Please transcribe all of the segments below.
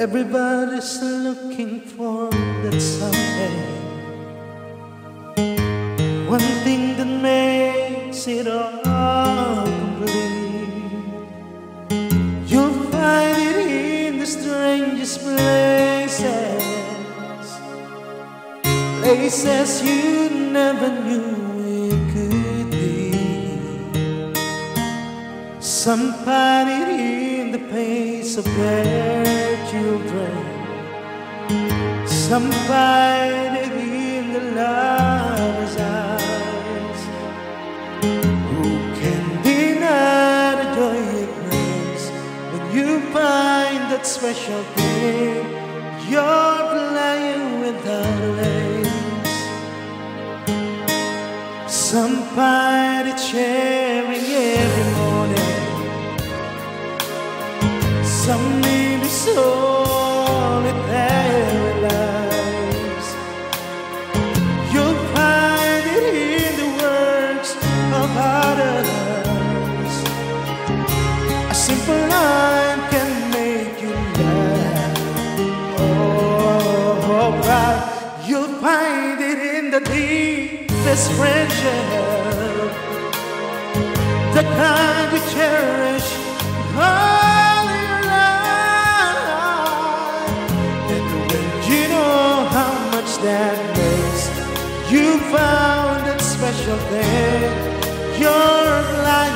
Everybody's looking for that someday. One thing that makes it all complete. You'll find it in the strangest places, places you never knew it could be. Somebody pace of their children. Somebody in the lover's eyes. Who can deny the joy it brings when you find that special thing? You're flying without wings. Somebody cheering every morning. Some need a solitary lives. You'll find it in the works of others. A simple line can make you laugh. Oh, right. You'll find it in the deepest friendship. The kind you cherish. That makes, you found that special thing. You're flying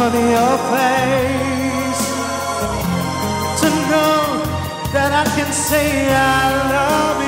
on your face. To know that I can say I love you